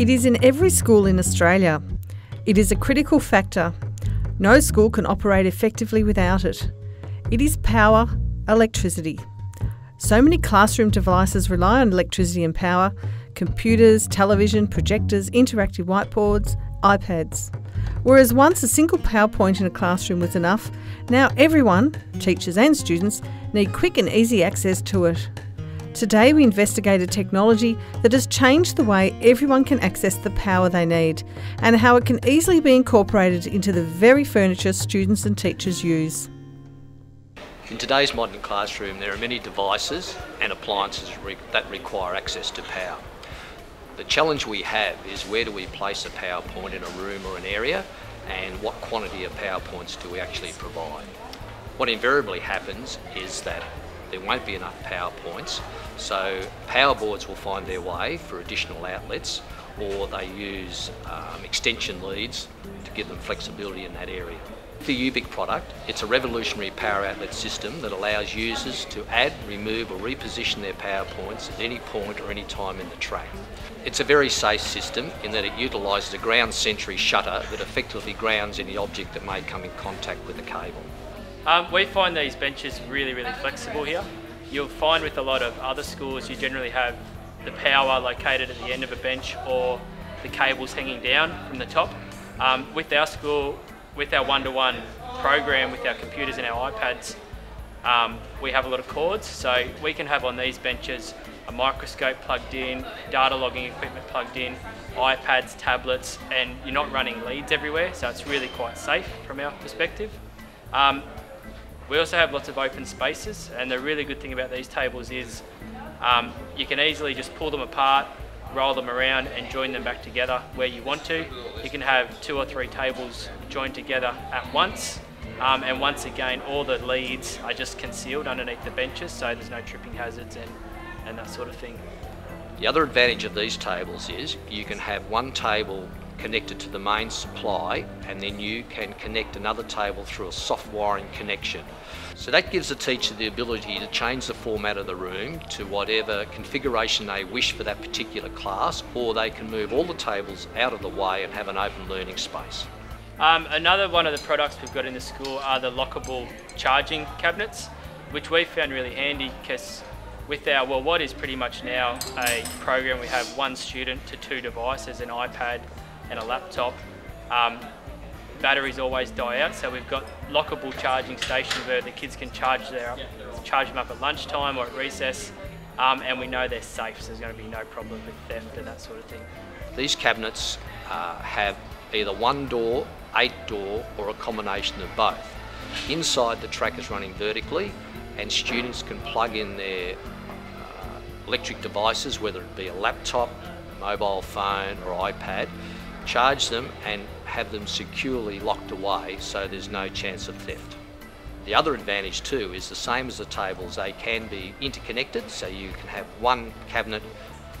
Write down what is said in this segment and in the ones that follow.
It is in every school in Australia. It is a critical factor. No school can operate effectively without it. It is power, electricity. So many classroom devices rely on electricity and power computers, television, projectors, interactive whiteboards, iPads. Whereas once a single PowerPoint in a classroom was enough, now everyone, teachers and students, need quick and easy access to it. Today we investigate a technology that has changed the way everyone can access the power they need and how it can easily be incorporated into the very furniture students and teachers use. In today's modern classroom there are many devices and appliances that require access to power. The challenge we have is where do we place a PowerPoint in a room or an area and what quantity of PowerPoints do we actually provide. What invariably happens is that there won't be enough PowerPoints so power boards will find their way for additional outlets or they use um, extension leads to give them flexibility in that area. The eubiq product, it's a revolutionary power outlet system that allows users to add, remove or reposition their power points at any point or any time in the track. It's a very safe system in that it utilises a ground sentry shutter that effectively grounds any object that may come in contact with the cable. Um, we find these benches really, really flexible here. You'll find with a lot of other schools you generally have the power located at the end of a bench or the cables hanging down from the top. Um, with our school, with our one-to-one program with our computers and our iPads, um, we have a lot of cords. So we can have on these benches a microscope plugged in, data logging equipment plugged in, iPads, tablets, and you're not running leads everywhere, so it's really quite safe from our perspective. Um, we also have lots of open spaces, and the really good thing about these tables is um, you can easily just pull them apart, roll them around and join them back together where you want to. You can have two or three tables joined together at once. Um, and once again, all the leads are just concealed underneath the benches, so there's no tripping hazards and, and that sort of thing. The other advantage of these tables is you can have one table connected to the main supply and then you can connect another table through a soft wiring connection. So that gives the teacher the ability to change the format of the room to whatever configuration they wish for that particular class or they can move all the tables out of the way and have an open learning space. Um, another one of the products we've got in the school are the lockable charging cabinets which we found really handy because with our, well what is pretty much now a program we have one student to two devices, an iPad and a laptop. Um, batteries always die out, so we've got lockable charging stations where the kids can charge their charge them up at lunchtime or at recess, um, and we know they're safe, so there's going to be no problem with theft and that sort of thing. These cabinets uh, have either one door, eight door, or a combination of both. Inside the track is running vertically, and students can plug in their uh, electric devices, whether it be a laptop, mobile phone, or iPad, charge them and have them securely locked away so there's no chance of theft. The other advantage too is the same as the tables, they can be interconnected so you can have one cabinet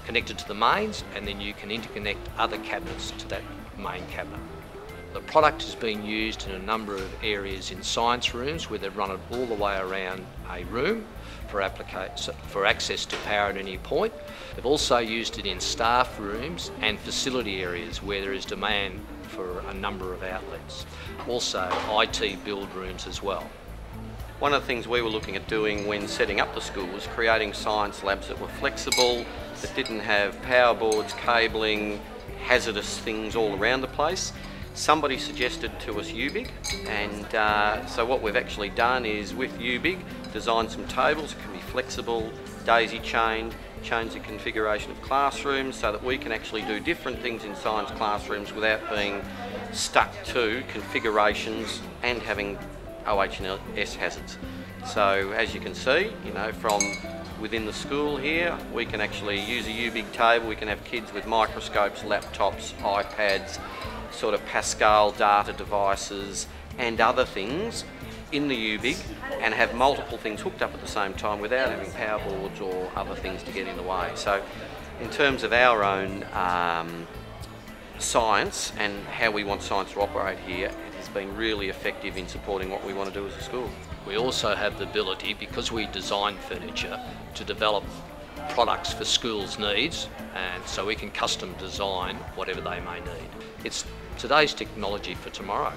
connected to the mains and then you can interconnect other cabinets to that main cabinet. The product has been used in a number of areas in science rooms where they've run it all the way around a room for, for access to power at any point. They've also used it in staff rooms and facility areas where there is demand for a number of outlets. Also IT build rooms as well. One of the things we were looking at doing when setting up the school was creating science labs that were flexible, that didn't have power boards, cabling, hazardous things all around the place somebody suggested to us eubiq and uh, so what we've actually done is with eubiq designed some tables that can be flexible, daisy chained, change the configuration of classrooms so that we can actually do different things in science classrooms without being stuck to configurations and having OH&S hazards. So as you can see, you know, from within the school here, we can actually use a eubiq table, we can have kids with microscopes, laptops, iPads, sort of PASCO data devices and other things in the eubiq and have multiple things hooked up at the same time without having power boards or other things to get in the way. So in terms of our own um, science and how we want science to operate here, it has been really effective in supporting what we want to do as a school. We also have the ability, because we design furniture, to develop products for schools' needs, and so we can custom design whatever they may need. It's today's technology for tomorrow.